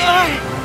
Ah!